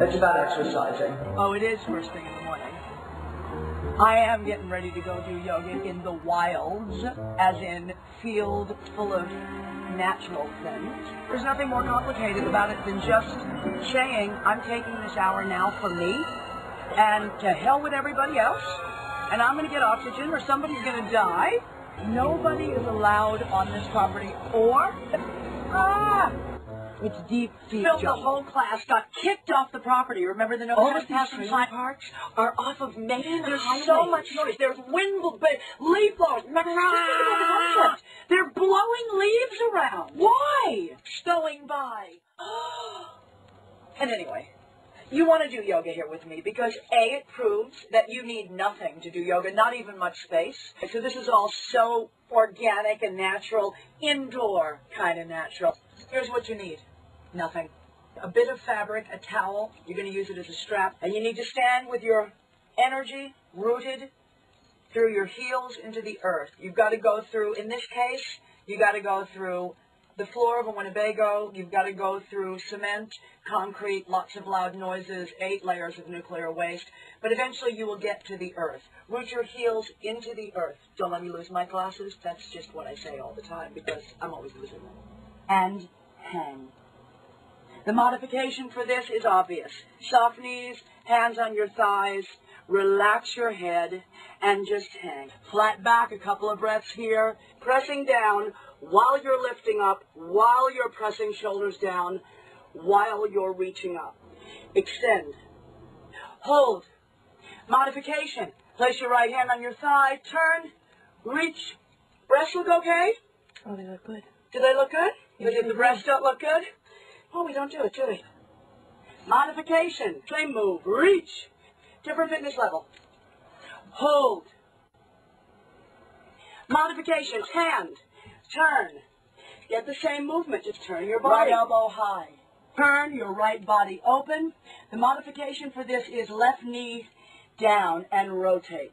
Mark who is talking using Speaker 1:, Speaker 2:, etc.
Speaker 1: It's about exercising.
Speaker 2: Oh, it is first thing in the morning. I am getting ready to go do yoga in the wilds, as in field full of natural things. There's nothing more complicated about it than just saying, I'm taking this hour now for me, and to hell with everybody else, and I'm going to get oxygen or somebody's going to die. Nobody is allowed on this property or... Ah! It's deep, deep Phil, the whole class got kicked off the property. Remember the no
Speaker 1: All of
Speaker 2: trespassing
Speaker 1: these parks are off of main
Speaker 2: There's
Speaker 1: highways.
Speaker 2: so much noise. There's wind, leaf blowers. Remember, just think about the. They're blowing leaves around. Why? Stowing by. and anyway, you want to do yoga here with me because A, it proves that you need nothing to do yoga, not even much space. So this is all so organic and natural, indoor kind of natural. Here's what you need. Nothing. A bit of fabric, a towel. You're going to use it as a strap. And you need to stand with your energy rooted through your heels into the earth. You've got to go through, in this case, you've got to go through the floor of a Winnebago. You've got to go through cement, concrete, lots of loud noises, eight layers of nuclear waste. But eventually you will get to the earth. Root your heels into the earth. Don't let me lose my glasses. That's just what I say all the time because I'm always losing them. And hang. The modification for this is obvious. Soft knees, hands on your thighs, relax your head, and just hang. Flat back, a couple of breaths here, pressing down while you're lifting up, while you're pressing shoulders down, while you're reaching up. Extend. Hold. Modification. Place your right hand on your thigh, turn, reach. Breasts look okay?
Speaker 1: Oh, they look good.
Speaker 2: Do they look good? If the breasts don't look good, oh, we don't do it, do we? Modification, same move, reach, different fitness level. Hold. Modification, hand, turn. Get the same movement, just turn your body. Right elbow high. Turn your right body open. The modification for this is left knee down and rotate.